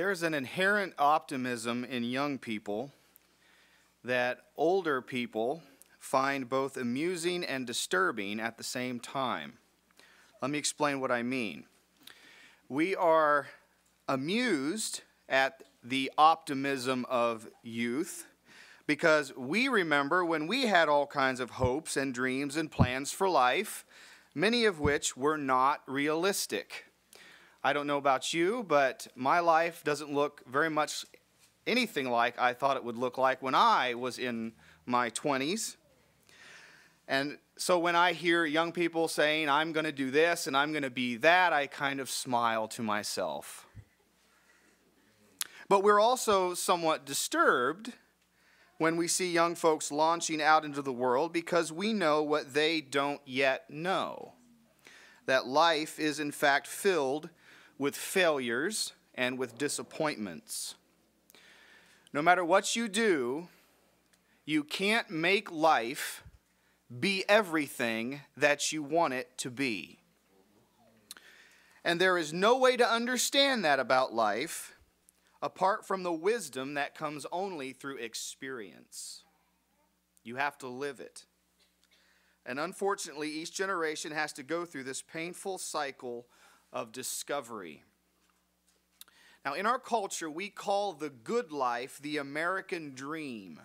There's an inherent optimism in young people that older people find both amusing and disturbing at the same time. Let me explain what I mean. We are amused at the optimism of youth because we remember when we had all kinds of hopes and dreams and plans for life, many of which were not realistic. I don't know about you, but my life doesn't look very much anything like I thought it would look like when I was in my 20s. And so when I hear young people saying, I'm going to do this and I'm going to be that, I kind of smile to myself. But we're also somewhat disturbed when we see young folks launching out into the world because we know what they don't yet know that life is, in fact, filled with failures and with disappointments. No matter what you do, you can't make life be everything that you want it to be. And there is no way to understand that about life apart from the wisdom that comes only through experience. You have to live it. And unfortunately, each generation has to go through this painful cycle of discovery. Now, in our culture, we call the good life the American dream.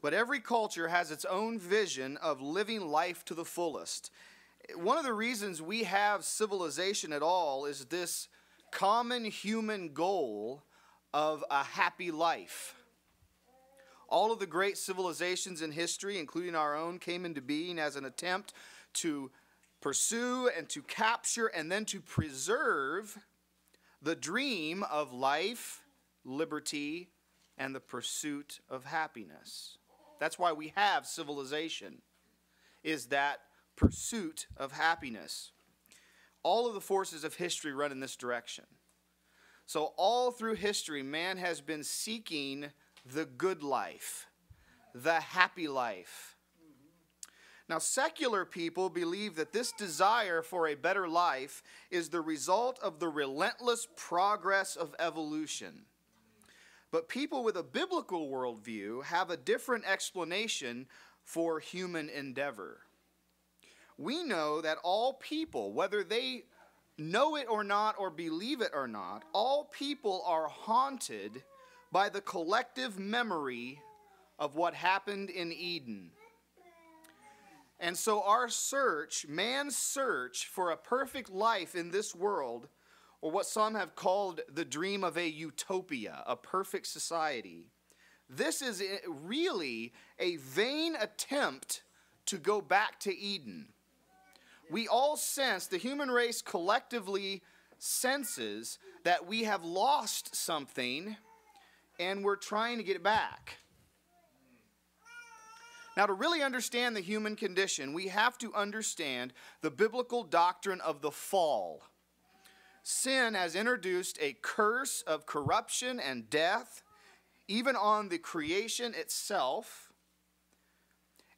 But every culture has its own vision of living life to the fullest. One of the reasons we have civilization at all is this common human goal of a happy life. All of the great civilizations in history, including our own, came into being as an attempt to pursue and to capture and then to preserve the dream of life, liberty, and the pursuit of happiness. That's why we have civilization, is that pursuit of happiness. All of the forces of history run in this direction. So, all through history, man has been seeking the good life, the happy life. Now, secular people believe that this desire for a better life is the result of the relentless progress of evolution. But people with a biblical worldview have a different explanation for human endeavor. We know that all people, whether they know it or not, or believe it or not, all people are haunted by the collective memory of what happened in Eden. And so, our search, man's search for a perfect life in this world, or what some have called the dream of a utopia, a perfect society, this is really a vain attempt to go back to Eden we all sense, the human race collectively senses that we have lost something and we're trying to get it back. Now, to really understand the human condition, we have to understand the biblical doctrine of the fall. Sin has introduced a curse of corruption and death, even on the creation itself.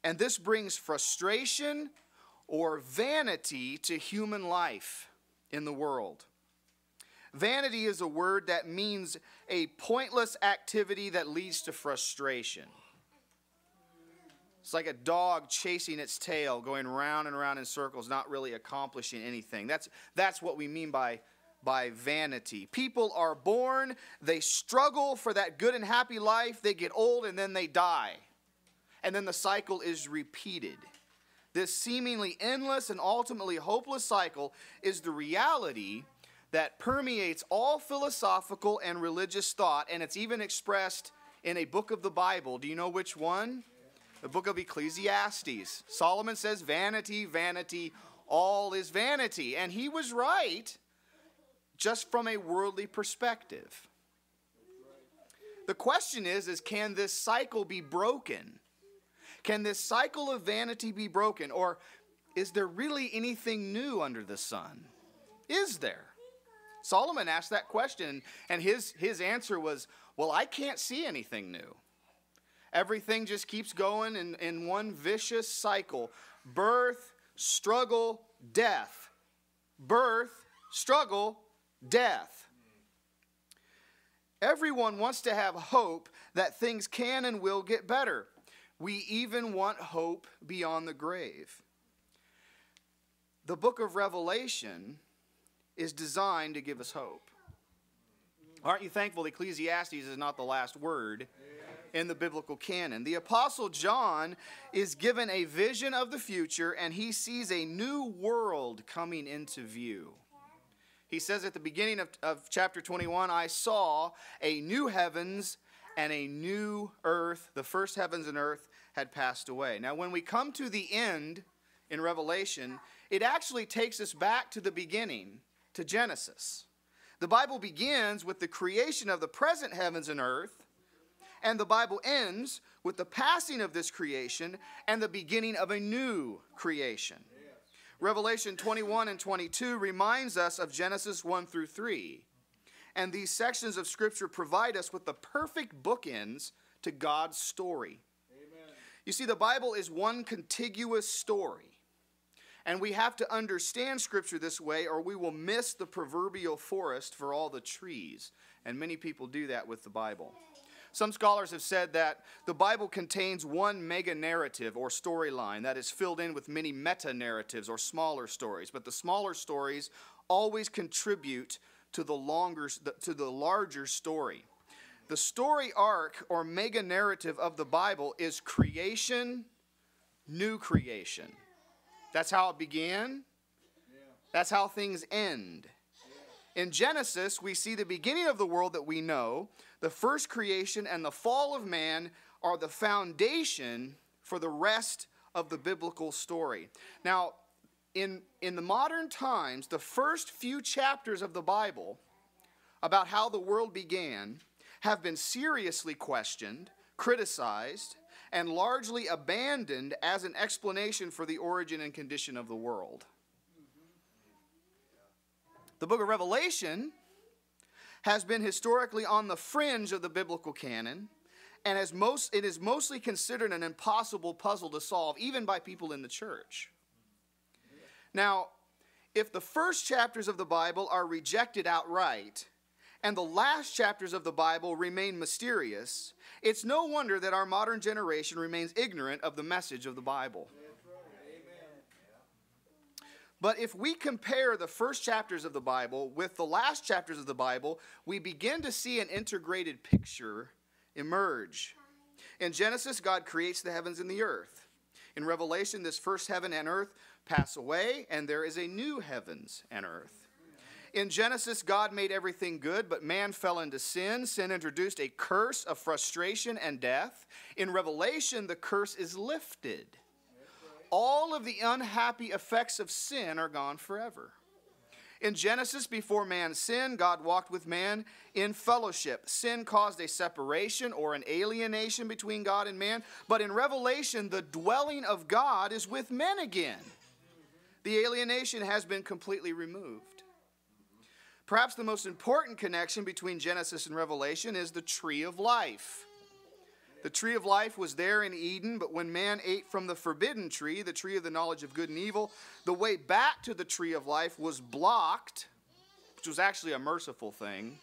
And this brings frustration or vanity to human life in the world. Vanity is a word that means a pointless activity that leads to frustration. It's like a dog chasing its tail, going round and round in circles, not really accomplishing anything. That's, that's what we mean by, by vanity. People are born, they struggle for that good and happy life, they get old, and then they die. And then the cycle is repeated. This seemingly endless and ultimately hopeless cycle is the reality that permeates all philosophical and religious thought, and it's even expressed in a book of the Bible. Do you know which one? The book of Ecclesiastes. Solomon says, Vanity, vanity, all is vanity. And he was right just from a worldly perspective. The question is, is can this cycle be broken? Can this cycle of vanity be broken? Or is there really anything new under the sun? Is there? Solomon asked that question, and his, his answer was, Well, I can't see anything new. Everything just keeps going in, in one vicious cycle birth, struggle, death. Birth, struggle, death. Everyone wants to have hope that things can and will get better. We even want hope beyond the grave. The book of Revelation is designed to give us hope. Aren't you thankful Ecclesiastes is not the last word in the biblical canon? The Apostle John is given a vision of the future and he sees a new world coming into view. He says at the beginning of, of chapter 21, I saw a new heavens and a new earth. The first heavens and earth had passed away. Now, when we come to the end in Revelation, it actually takes us back to the beginning, to Genesis. The Bible begins with the creation of the present heavens and earth, and the Bible ends with the passing of this creation and the beginning of a new creation. Revelation 21 and 22 reminds us of Genesis 1 through 3. And these sections of Scripture provide us with the perfect bookends to God's story. Amen. You see, the Bible is one contiguous story. And we have to understand Scripture this way, or we will miss the proverbial forest for all the trees. And many people do that with the Bible. Some scholars have said that the Bible contains one mega narrative or storyline that is filled in with many meta narratives or smaller stories, but the smaller stories always contribute to the longer to the larger story. The story arc or mega narrative of the Bible is creation, new creation. That's how it began. That's how things end. In Genesis, we see the beginning of the world that we know. The first creation and the fall of man are the foundation for the rest of the biblical story. Now, in, in the modern times, the first few chapters of the Bible about how the world began have been seriously questioned, criticized, and largely abandoned as an explanation for the origin and condition of the world. The book of Revelation has been historically on the fringe of the biblical canon and as most, it is mostly considered an impossible puzzle to solve, even by people in the church. Now, if the first chapters of the Bible are rejected outright, and the last chapters of the Bible remain mysterious, it's no wonder that our modern generation remains ignorant of the message of the Bible. But if we compare the first chapters of the Bible with the last chapters of the Bible, we begin to see an integrated picture emerge. In Genesis, God creates the heavens and the earth. In Revelation, this first heaven and earth pass away, and there is a new heavens and earth. In Genesis, God made everything good, but man fell into sin. Sin introduced a curse of frustration and death. In Revelation, the curse is lifted. All of the unhappy effects of sin are gone forever. In Genesis, before man sinned, God walked with man in fellowship. Sin caused a separation or an alienation between God and man. But in Revelation, the dwelling of God is with men again. The alienation has been completely removed. Perhaps the most important connection between Genesis and Revelation is the tree of life. The tree of life was there in Eden, but when man ate from the forbidden tree, the tree of the knowledge of good and evil, the way back to the tree of life was blocked, which was actually a merciful thing.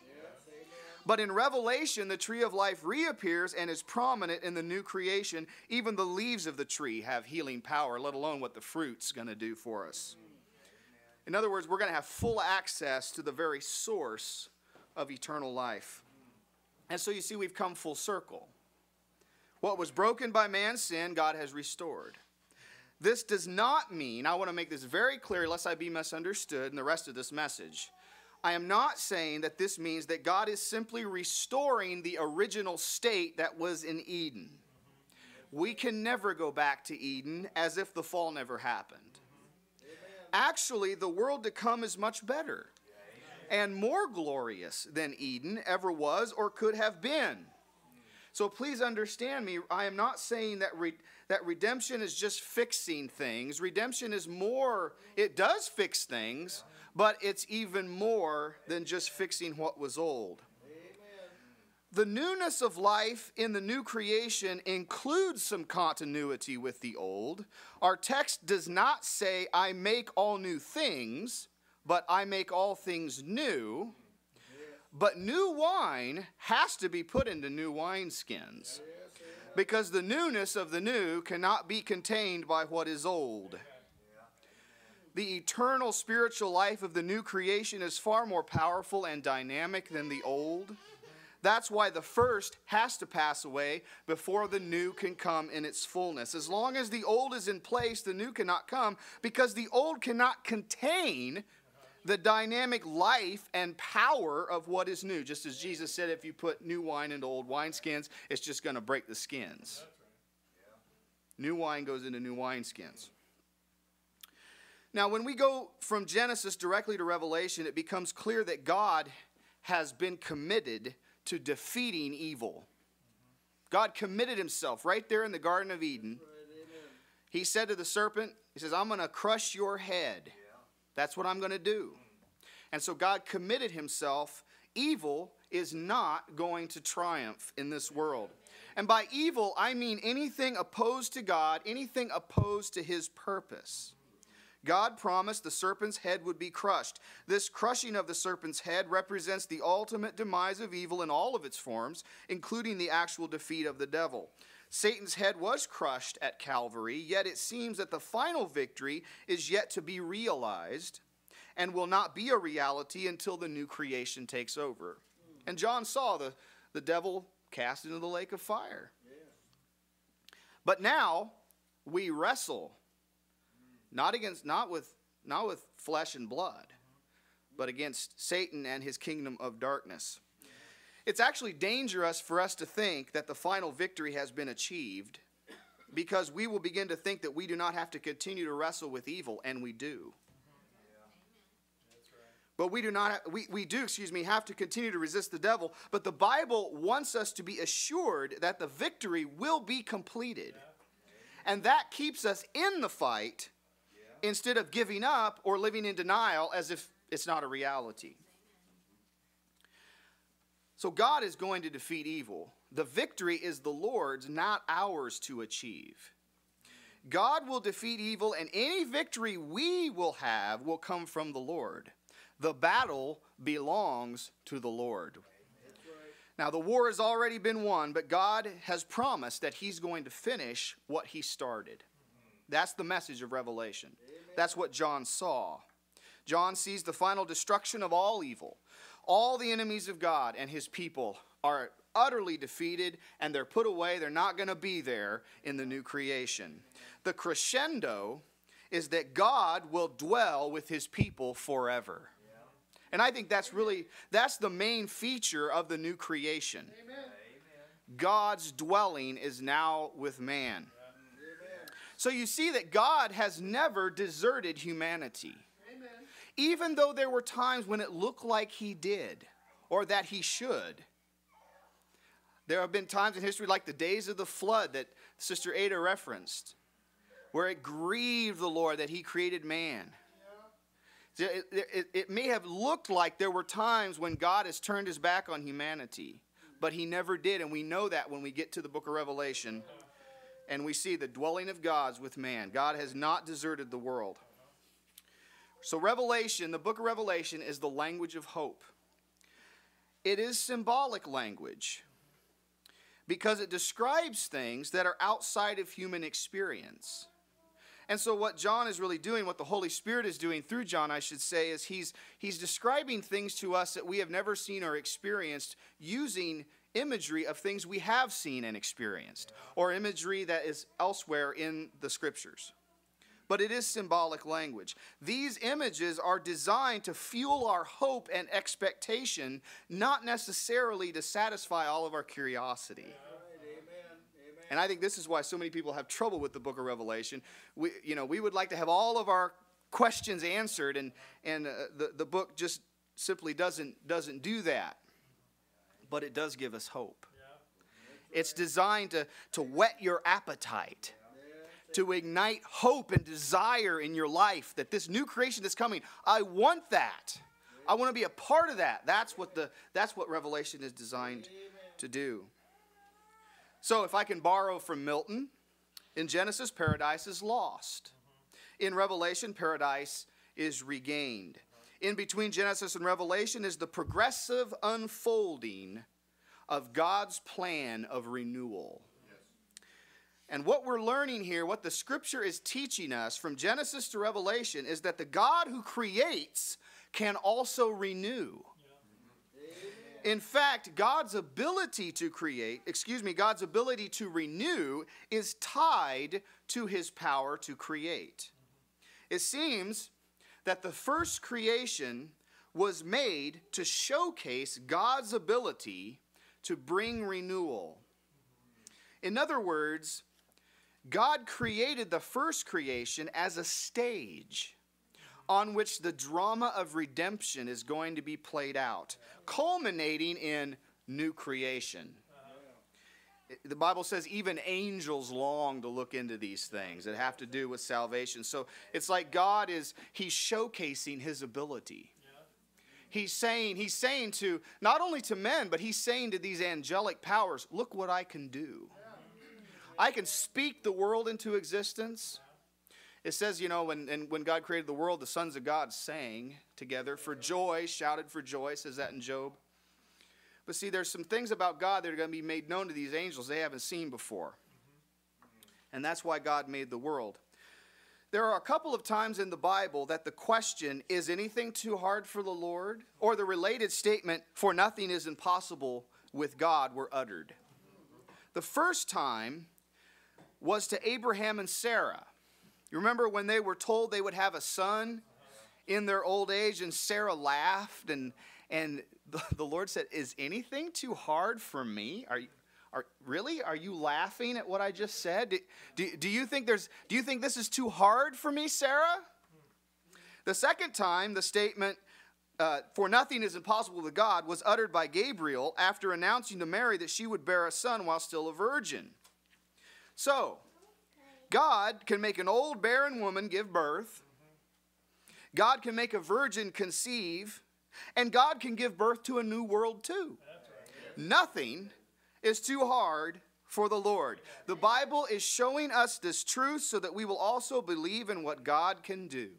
But in Revelation, the tree of life reappears and is prominent in the new creation. Even the leaves of the tree have healing power, let alone what the fruit's going to do for us. In other words, we're going to have full access to the very source of eternal life. And so you see, we've come full circle. What was broken by man's sin, God has restored. This does not mean, I want to make this very clear lest I be misunderstood in the rest of this message. I am not saying that this means that God is simply restoring the original state that was in Eden. We can never go back to Eden as if the fall never happened actually, the world to come is much better and more glorious than Eden ever was or could have been. So please understand me. I am not saying that, re- that redemption is just fixing things. Redemption is more, it does fix things, but it's even more than just fixing what was old. The newness of life in the new creation includes some continuity with the old. Our text does not say, I make all new things, but I make all things new. But new wine has to be put into new wineskins. Because the newness of the new cannot be contained by what is old. The eternal spiritual life of the new creation is far more powerful and dynamic than the old. That's why the first has to pass away before the new can come in its fullness. As long as the old is in place, the new cannot come because the old cannot contain the dynamic life and power of what is new. Just as Jesus said, if you put new wine into old wineskins, it's just going to break the skins. New wine goes into new wineskins. Now, when we go from Genesis directly to Revelation, it becomes clear that God has been committed to defeating evil. God committed himself right there in the Garden of Eden. He said to the serpent, He says, I'm going to crush your head. That's what I'm going to do. And so God committed himself. Evil is not going to triumph in this world. And by evil, I mean anything opposed to God, anything opposed to his purpose. God promised the serpent's head would be crushed. This crushing of the serpent's head represents the ultimate demise of evil in all of its forms, including the actual defeat of the devil. Satan's head was crushed at Calvary, yet it seems that the final victory is yet to be realized and will not be a reality until the new creation takes over. And John saw the, the devil cast into the lake of fire. But now we wrestle not against not with not with flesh and blood, but against Satan and his kingdom of darkness. It's actually dangerous for us to think that the final victory has been achieved because we will begin to think that we do not have to continue to wrestle with evil, and we do. But we do not, we, we do, excuse me, have to continue to resist the devil. But the Bible wants us to be assured that the victory will be completed. And that keeps us in the fight instead of giving up or living in denial as if it's not a reality. So God is going to defeat evil. The victory is the Lord's, not ours to achieve. God will defeat evil, and any victory we will have will come from the Lord. The battle belongs to the Lord. Now, the war has already been won, but God has promised that He's going to finish what He started. That's the message of Revelation. That's what John saw. John sees the final destruction of all evil. All the enemies of God and his people are utterly defeated and they're put away. They're not going to be there in the new creation. The crescendo is that God will dwell with his people forever. And I think that's really that's the main feature of the new creation. Amen. God's dwelling is now with man. So you see that God has never deserted humanity. Even though there were times when it looked like he did or that he should. There have been times in history, like the days of the flood that Sister Ada referenced, where it grieved the Lord that he created man. It, it, it may have looked like there were times when God has turned his back on humanity, but he never did. And we know that when we get to the book of Revelation and we see the dwelling of God's with man. God has not deserted the world. So, Revelation, the book of Revelation, is the language of hope. It is symbolic language because it describes things that are outside of human experience. And so, what John is really doing, what the Holy Spirit is doing through John, I should say, is he's, he's describing things to us that we have never seen or experienced using imagery of things we have seen and experienced, or imagery that is elsewhere in the scriptures. But it is symbolic language. These images are designed to fuel our hope and expectation, not necessarily to satisfy all of our curiosity. And I think this is why so many people have trouble with the book of Revelation. We, you know, we would like to have all of our questions answered, and, and uh, the, the book just simply doesn't, doesn't do that but it does give us hope. It's designed to, to whet your appetite, to ignite hope and desire in your life that this new creation that's coming, I want that. I want to be a part of that. That's what the that's what Revelation is designed to do. So if I can borrow from Milton, in Genesis paradise is lost. In Revelation paradise is regained. in between Genesis and Revelation is the progressive unfolding of God's plan of renewal. And what we're learning here, what the scripture is teaching us from Genesis to Revelation, is that the God who creates can also renew. In fact, God's ability to create, excuse me, God's ability to renew is tied to his power to create. It seems that the first creation was made to showcase God's ability to bring renewal. In other words, God created the first creation as a stage on which the drama of redemption is going to be played out, culminating in new creation. The Bible says even angels long to look into these things that have to do with salvation. So it's like God is he's showcasing his ability. He's saying he's saying to not only to men but he's saying to these angelic powers, look what I can do. I can speak the world into existence. It says, you know, when, and when God created the world, the sons of God sang together for joy, shouted for joy, says that in Job. But see, there's some things about God that are going to be made known to these angels they haven't seen before. And that's why God made the world. There are a couple of times in the Bible that the question, is anything too hard for the Lord? Or the related statement, for nothing is impossible with God, were uttered. The first time was to Abraham and Sarah. You remember when they were told they would have a son in their old age, and Sarah laughed, and, and the, the Lord said, Is anything too hard for me? Are you, are, really? Are you laughing at what I just said? Do, do, do, you think there's, do you think this is too hard for me, Sarah? The second time, the statement, uh, for nothing is impossible with God, was uttered by Gabriel after announcing to Mary that she would bear a son while still a virgin. So, God can make an old barren woman give birth, God can make a virgin conceive, and God can give birth to a new world too. Nothing is too hard for the Lord. The Bible is showing us this truth so that we will also believe in what God can do.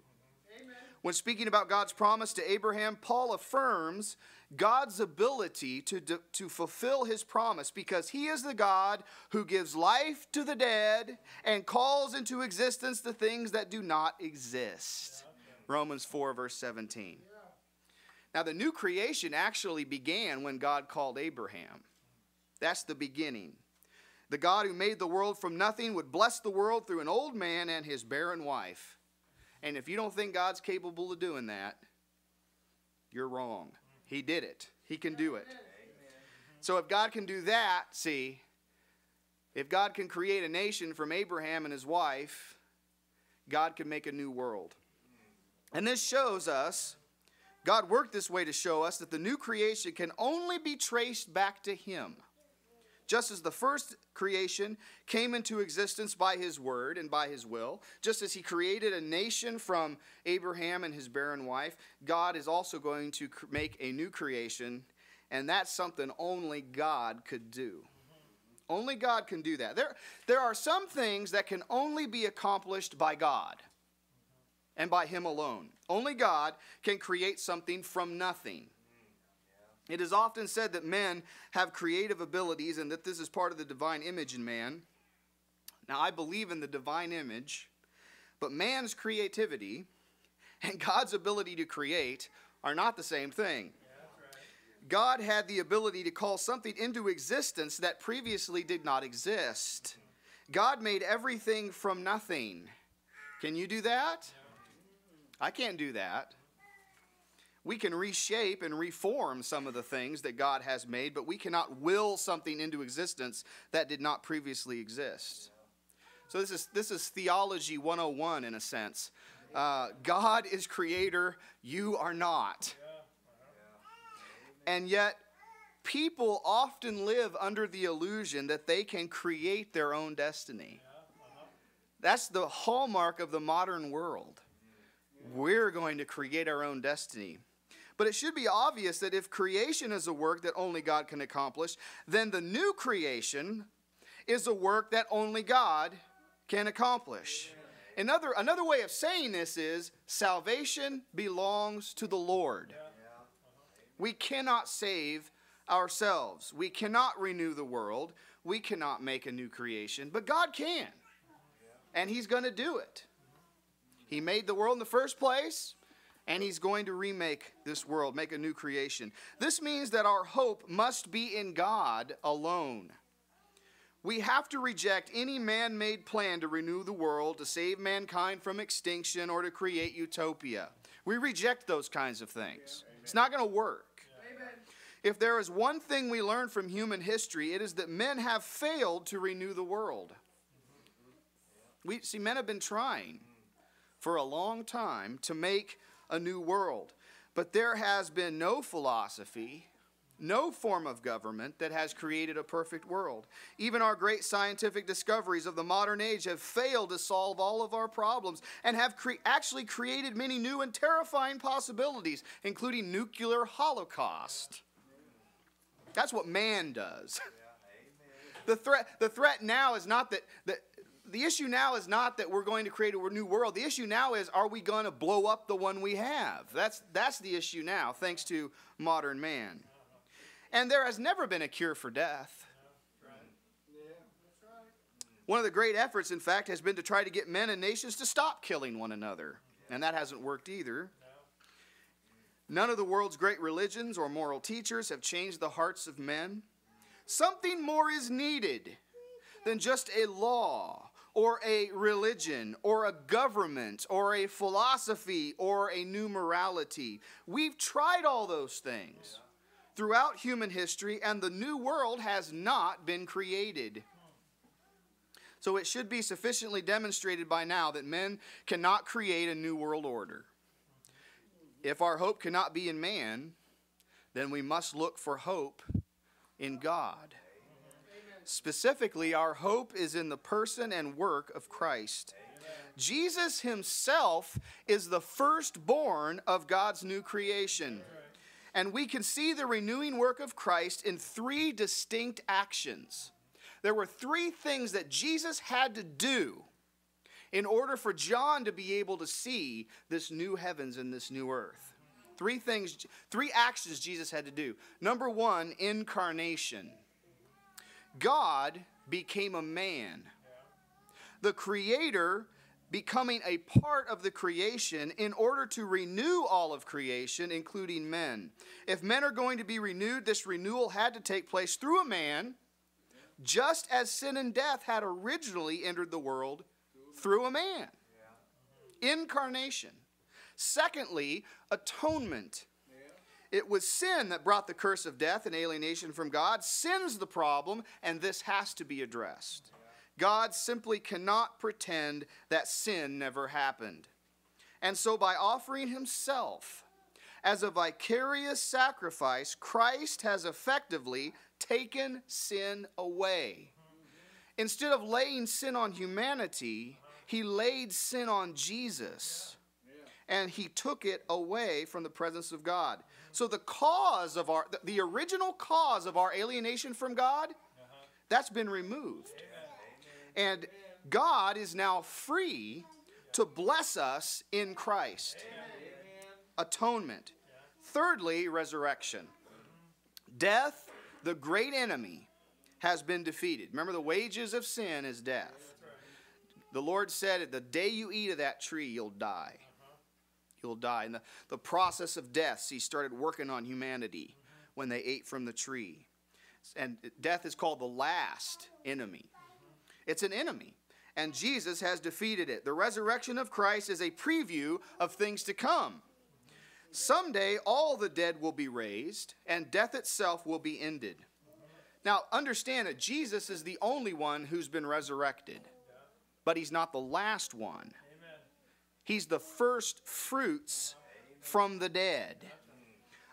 When speaking about God's promise to Abraham, Paul affirms God's ability to, to fulfill his promise because he is the God who gives life to the dead and calls into existence the things that do not exist. Romans 4, verse 17. Now, the new creation actually began when God called Abraham. That's the beginning. The God who made the world from nothing would bless the world through an old man and his barren wife. And if you don't think God's capable of doing that, you're wrong. He did it. He can do it. So if God can do that, see, if God can create a nation from Abraham and his wife, God can make a new world. And this shows us, God worked this way to show us that the new creation can only be traced back to Him. Just as the first creation came into existence by his word and by his will, just as he created a nation from Abraham and his barren wife, God is also going to make a new creation, and that's something only God could do. Only God can do that. There, there are some things that can only be accomplished by God and by Him alone. Only God can create something from nothing. It is often said that men have creative abilities and that this is part of the divine image in man. Now, I believe in the divine image, but man's creativity and God's ability to create are not the same thing. God had the ability to call something into existence that previously did not exist. Mm-hmm. God made everything from nothing. Can you do that? I can't do that we can reshape and reform some of the things that God has made, but we cannot will something into existence that did not previously exist. So this is this is theology 101 in a sense. Uh, God is creator, you are not. And yet, people often live under the illusion that they can create their own destiny. That's the hallmark of the modern world. We're going to create our own destiny. But it should be obvious that if creation is a work that only God can accomplish, then the new creation is a work that only God can accomplish. Another, another way of saying this is salvation belongs to the Lord. We cannot save ourselves. We cannot renew the world. We cannot make a new creation, but God can. And He's going to do it. He made the world in the first place, and He's going to remake this world, make a new creation. This means that our hope must be in God alone. We have to reject any man made plan to renew the world, to save mankind from extinction, or to create utopia. We reject those kinds of things. It's not going to work. If there is one thing we learn from human history, it is that men have failed to renew the world. We see men have been trying for a long time to make a new world, but there has been no philosophy, no form of government that has created a perfect world. Even our great scientific discoveries of the modern age have failed to solve all of our problems and have cre- actually created many new and terrifying possibilities, including nuclear holocaust. That's what man does. the threat, the threat now is not that, that the issue now is not that we're going to create a new world. The issue now is are we going to blow up the one we have? That's, that's the issue now, thanks to modern man. And there has never been a cure for death. One of the great efforts, in fact, has been to try to get men and nations to stop killing one another. And that hasn't worked either. None of the world's great religions or moral teachers have changed the hearts of men. Something more is needed than just a law or a religion or a government or a philosophy or a new morality. We've tried all those things throughout human history, and the new world has not been created. So it should be sufficiently demonstrated by now that men cannot create a new world order. If our hope cannot be in man, then we must look for hope in God. Specifically, our hope is in the person and work of Christ. Jesus himself is the firstborn of God's new creation. And we can see the renewing work of Christ in three distinct actions. There were three things that Jesus had to do in order for John to be able to see this new heavens and this new earth. Three things, three actions Jesus had to do. Number one, incarnation. God became a man. The Creator becoming a part of the creation in order to renew all of creation, including men. If men are going to be renewed, this renewal had to take place through a man, just as sin and death had originally entered the world through a man. Incarnation. Secondly, atonement. It was sin that brought the curse of death and alienation from God. Sin's the problem, and this has to be addressed. God simply cannot pretend that sin never happened. And so, by offering himself as a vicarious sacrifice, Christ has effectively taken sin away. Instead of laying sin on humanity, he laid sin on Jesus and he took it away from the presence of God. So the cause of our the original cause of our alienation from God that's been removed. And God is now free to bless us in Christ. Atonement. Thirdly, resurrection. Death, the great enemy, has been defeated. Remember, the wages of sin is death. The Lord said, The day you eat of that tree, you'll die. You'll die. And the, the process of death, he started working on humanity when they ate from the tree. And death is called the last enemy. It's an enemy. And Jesus has defeated it. The resurrection of Christ is a preview of things to come. Someday, all the dead will be raised, and death itself will be ended. Now, understand that Jesus is the only one who's been resurrected, but he's not the last one. He's the first fruits from the dead.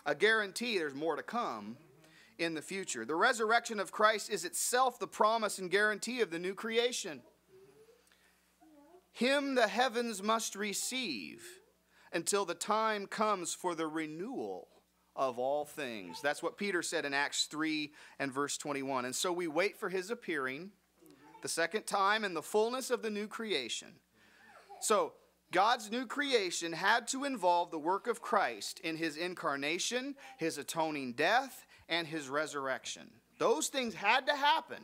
A guarantee there's more to come in the future. The resurrection of Christ is itself the promise and guarantee of the new creation. Him the heavens must receive until the time comes for the renewal of all things. That's what Peter said in Acts 3 and verse 21. And so we wait for his appearing the second time in the fullness of the new creation So, God's new creation had to involve the work of Christ in his incarnation, his atoning death, and his resurrection. Those things had to happen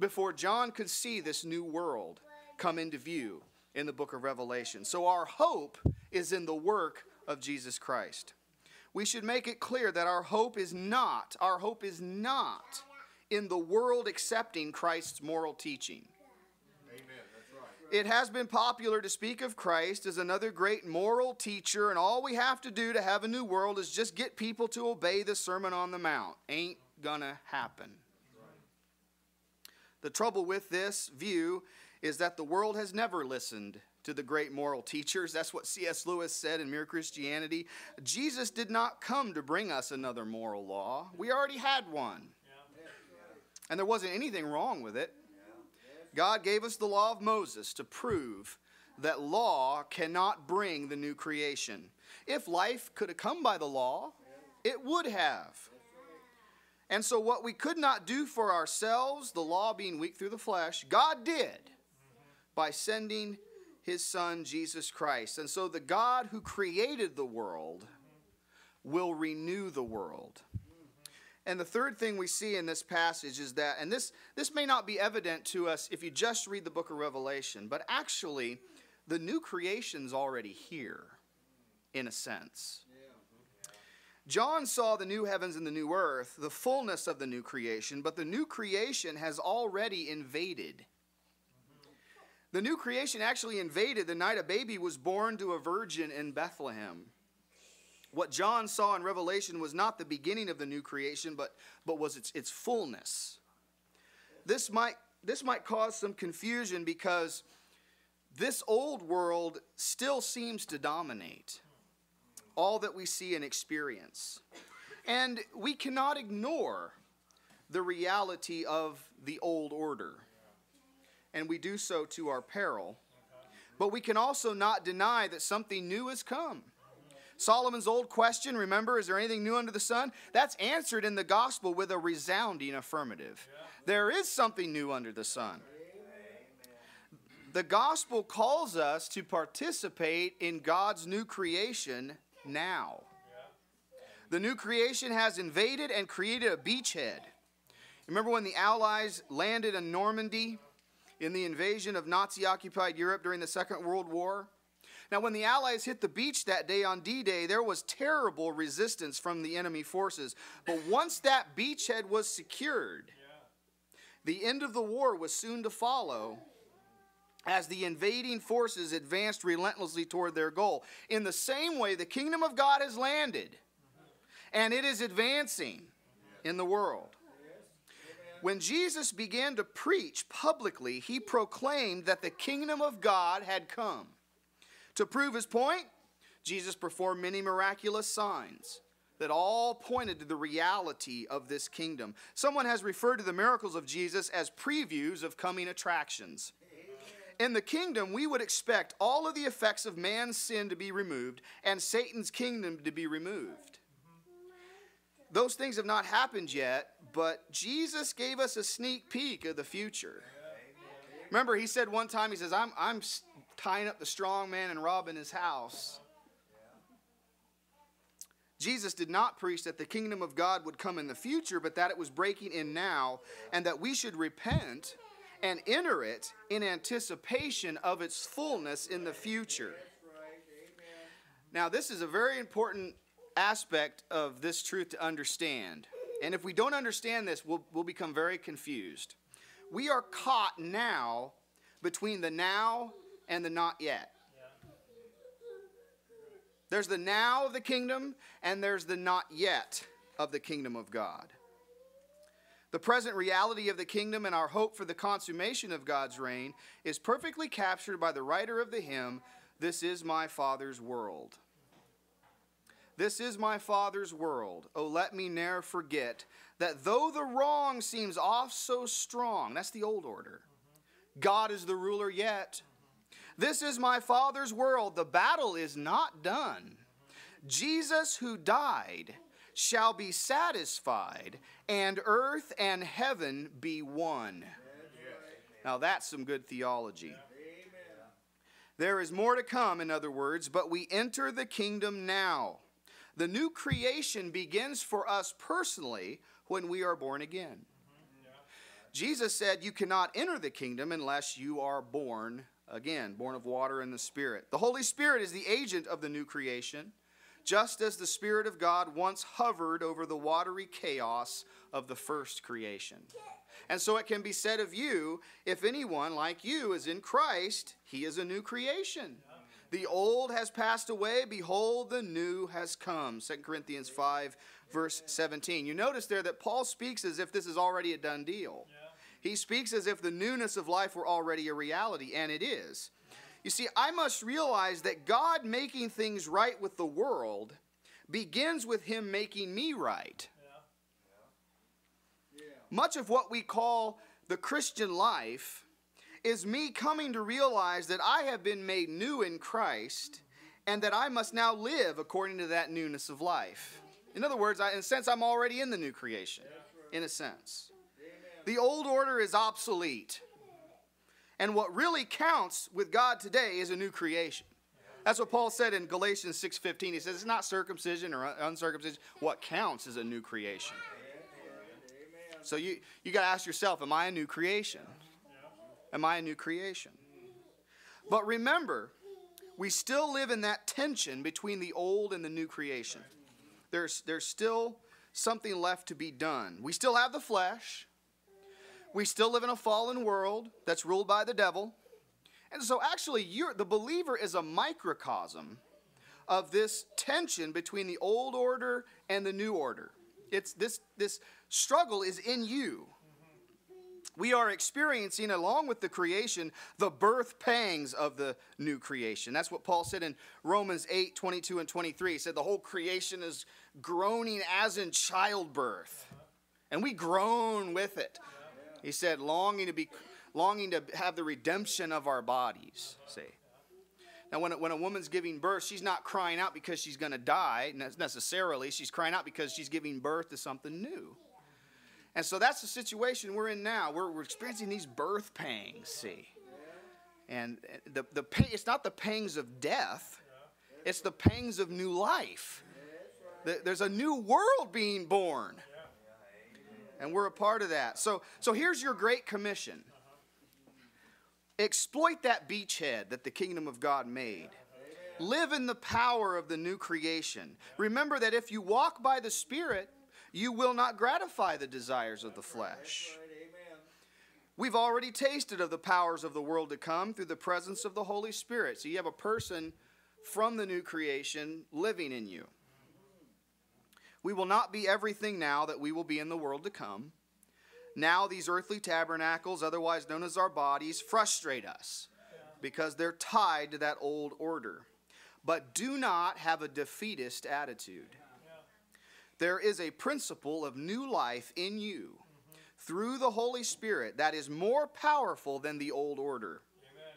before John could see this new world come into view in the book of Revelation. So our hope is in the work of Jesus Christ. We should make it clear that our hope is not, our hope is not in the world accepting Christ's moral teaching. It has been popular to speak of Christ as another great moral teacher, and all we have to do to have a new world is just get people to obey the Sermon on the Mount. Ain't gonna happen. The trouble with this view is that the world has never listened to the great moral teachers. That's what C.S. Lewis said in Mere Christianity. Jesus did not come to bring us another moral law, we already had one. And there wasn't anything wrong with it. God gave us the law of Moses to prove that law cannot bring the new creation. If life could have come by the law, it would have. And so, what we could not do for ourselves, the law being weak through the flesh, God did by sending his son, Jesus Christ. And so, the God who created the world will renew the world. And the third thing we see in this passage is that, and this, this may not be evident to us if you just read the book of Revelation, but actually, the new creation's already here, in a sense. John saw the new heavens and the new earth, the fullness of the new creation, but the new creation has already invaded. The new creation actually invaded the night a baby was born to a virgin in Bethlehem. What John saw in Revelation was not the beginning of the new creation, but, but was its, its fullness. This might, this might cause some confusion because this old world still seems to dominate all that we see and experience. And we cannot ignore the reality of the old order. And we do so to our peril. But we can also not deny that something new has come. Solomon's old question, remember, is there anything new under the sun? That's answered in the gospel with a resounding affirmative. There is something new under the sun. The gospel calls us to participate in God's new creation now. The new creation has invaded and created a beachhead. Remember when the Allies landed in Normandy in the invasion of Nazi occupied Europe during the Second World War? Now, when the Allies hit the beach that day on D Day, there was terrible resistance from the enemy forces. But once that beachhead was secured, the end of the war was soon to follow as the invading forces advanced relentlessly toward their goal. In the same way, the kingdom of God has landed and it is advancing in the world. When Jesus began to preach publicly, he proclaimed that the kingdom of God had come. To prove his point, Jesus performed many miraculous signs that all pointed to the reality of this kingdom. Someone has referred to the miracles of Jesus as previews of coming attractions. In the kingdom, we would expect all of the effects of man's sin to be removed and Satan's kingdom to be removed. Those things have not happened yet, but Jesus gave us a sneak peek of the future. Remember, he said one time, he says, I'm, I'm tying up the strong man and robbing his house. Jesus did not preach that the kingdom of God would come in the future, but that it was breaking in now, and that we should repent and enter it in anticipation of its fullness in the future. Now, this is a very important aspect of this truth to understand. And if we don't understand this, we'll, we'll become very confused. We are caught now between the now and the not yet. There's the now of the kingdom, and there's the not yet of the kingdom of God. The present reality of the kingdom and our hope for the consummation of God's reign is perfectly captured by the writer of the hymn, This is my Father's world. This is my Father's world. Oh, let me ne'er forget that though the wrong seems oft so strong, that's the old order, mm-hmm. God is the ruler yet. This is my Father's world. The battle is not done. Jesus, who died, shall be satisfied, and earth and heaven be one. Now, that's some good theology. There is more to come, in other words, but we enter the kingdom now. The new creation begins for us personally when we are born again. Jesus said, You cannot enter the kingdom unless you are born again, born of water and the Spirit. The Holy Spirit is the agent of the new creation, just as the Spirit of God once hovered over the watery chaos of the first creation. And so it can be said of you if anyone like you is in Christ, he is a new creation. The old has passed away, behold, the new has come. 2 Corinthians 5, verse 17. You notice there that Paul speaks as if this is already a done deal. He speaks as if the newness of life were already a reality, and it is. You see, I must realize that God making things right with the world begins with Him making me right. Much of what we call the Christian life is me coming to realize that I have been made new in Christ and that I must now live according to that newness of life. In other words, I, in a sense, I'm already in the new creation, in a sense. The old order is obsolete. And what really counts with God today is a new creation. That's what Paul said in Galatians 6:15. He says it's not circumcision or uncircumcision. What counts is a new creation. So you you got to ask yourself, am I a new creation? Am I a new creation? But remember, we still live in that tension between the old and the new creation. There's there's still something left to be done. We still have the flesh. We still live in a fallen world that's ruled by the devil. And so, actually, the believer is a microcosm of this tension between the old order and the new order. It's this, this struggle is in you. We are experiencing, along with the creation, the birth pangs of the new creation. That's what Paul said in Romans 8 22 and 23. He said, The whole creation is groaning as in childbirth, and we groan with it. He said, longing to be longing to have the redemption of our bodies. See. Now, when a, when a woman's giving birth, she's not crying out because she's going to die necessarily. She's crying out because she's giving birth to something new. And so that's the situation we're in now. We're, we're experiencing these birth pangs, see. And the, the pain, it's not the pangs of death, it's the pangs of new life. There's a new world being born and we're a part of that. So, so here's your great commission exploit that beachhead that the kingdom of God made. Live in the power of the new creation. Remember that if you walk by the Spirit, you will not gratify the desires of the flesh. We've already tasted of the powers of the world to come through the presence of the Holy Spirit. So you have a person from the new creation living in you. We will not be everything now that we will be in the world to come. Now, these earthly tabernacles, otherwise known as our bodies, frustrate us because they're tied to that old order. But do not have a defeatist attitude. There is a principle of new life in you through the Holy Spirit that is more powerful than the old order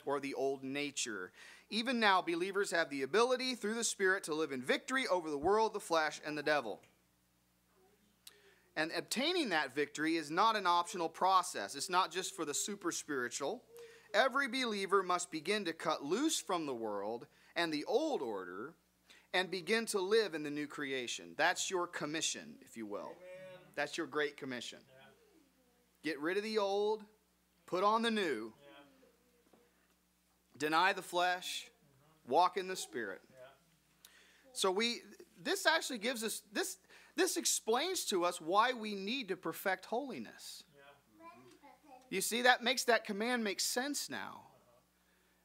or the old nature. Even now, believers have the ability through the Spirit to live in victory over the world, the flesh, and the devil. And obtaining that victory is not an optional process, it's not just for the super spiritual. Every believer must begin to cut loose from the world and the old order and begin to live in the new creation. That's your commission, if you will. Amen. That's your great commission. Yeah. Get rid of the old, put on the new. Yeah. Deny the flesh, mm-hmm. walk in the spirit. Yeah. So we this actually gives us this this explains to us why we need to perfect holiness. You see, that makes that command make sense now.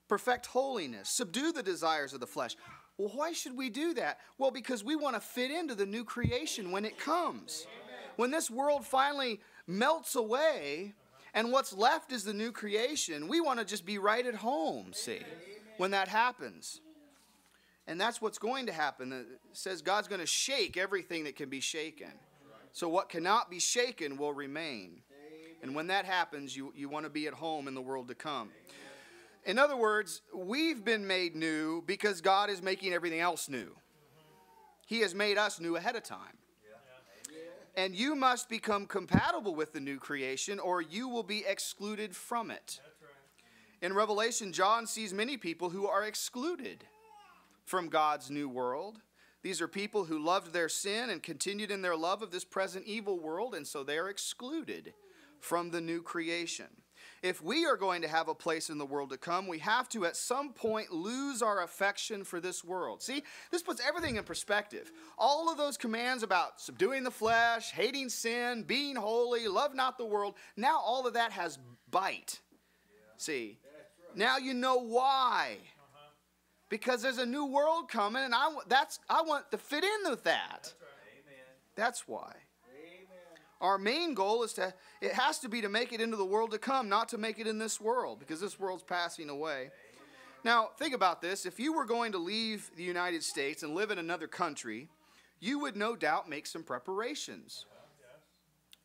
Perfect holiness, subdue the desires of the flesh. Well, why should we do that? Well, because we want to fit into the new creation when it comes. When this world finally melts away and what's left is the new creation, we want to just be right at home, see, when that happens. And that's what's going to happen. It says God's going to shake everything that can be shaken. So what cannot be shaken will remain. And when that happens, you, you want to be at home in the world to come. In other words, we've been made new because God is making everything else new. He has made us new ahead of time. And you must become compatible with the new creation or you will be excluded from it. In Revelation, John sees many people who are excluded from God's new world. These are people who loved their sin and continued in their love of this present evil world, and so they are excluded from the new creation. If we are going to have a place in the world to come, we have to at some point lose our affection for this world. See, this puts everything in perspective. All of those commands about subduing the flesh, hating sin, being holy, love not the world, now all of that has bite. See, now you know why. Because there's a new world coming, and I, that's, I want to fit in with that. That's why. Our main goal is to, it has to be to make it into the world to come, not to make it in this world, because this world's passing away. Now, think about this. If you were going to leave the United States and live in another country, you would no doubt make some preparations.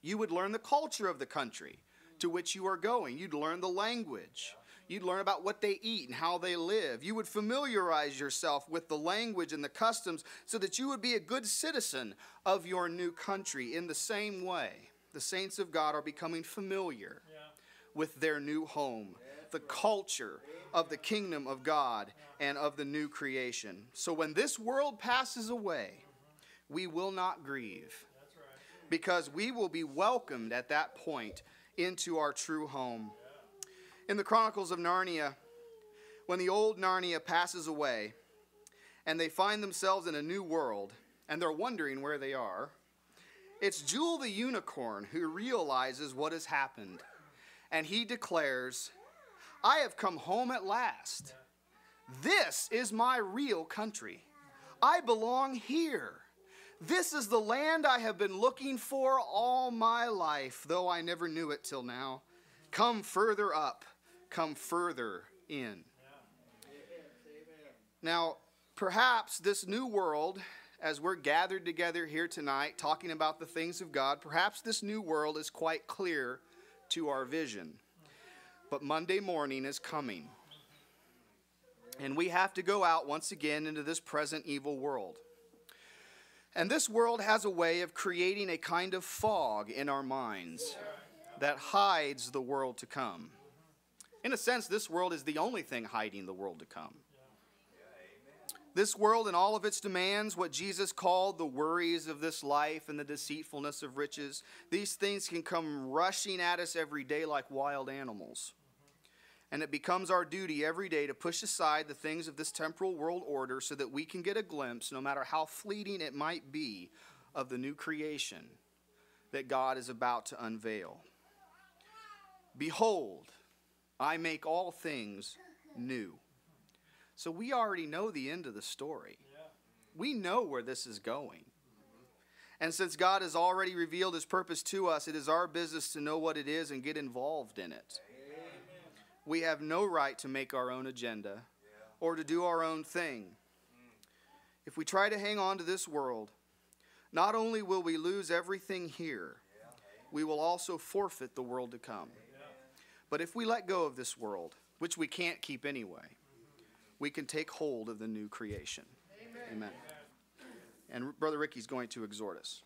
You would learn the culture of the country to which you are going, you'd learn the language. You'd learn about what they eat and how they live. You would familiarize yourself with the language and the customs so that you would be a good citizen of your new country. In the same way, the saints of God are becoming familiar yeah. with their new home, the culture of the kingdom of God and of the new creation. So when this world passes away, we will not grieve because we will be welcomed at that point into our true home in the Chronicles of Narnia, when the old Narnia passes away and they find themselves in a new world and they're wondering where they are, it's Jewel the unicorn who realizes what has happened. And he declares, I have come home at last. This is my real country. I belong here. This is the land I have been looking for all my life, though I never knew it till now. Come further up come further in. Now, perhaps this new world, as we're gathered together here tonight talking about the things of God, perhaps this new world is quite clear to our vision. But Monday morning is coming. And we have to go out once again into this present evil world. And this world has a way of creating a kind of fog in our minds that hides the world to come. In a sense, this world is the only thing hiding the world to come. This world and all of its demands, what Jesus called the worries of this life and the deceitfulness of riches, these things can come rushing at us every day like wild animals. And it becomes our duty every day to push aside the things of this temporal world order so that we can get a glimpse, no matter how fleeting it might be, of the new creation that God is about to unveil. Behold, I make all things new. So we already know the end of the story. We know where this is going. And since God has already revealed his purpose to us, it is our business to know what it is and get involved in it. We have no right to make our own agenda or to do our own thing. Mm. If we try to hang on to this world, not only will we lose everything here, we will also forfeit the world to come. But if we let go of this world, which we can't keep anyway, we can take hold of the new creation. Amen. Amen. And Brother Ricky's going to exhort us.